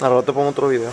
Ahora te pongo otro video.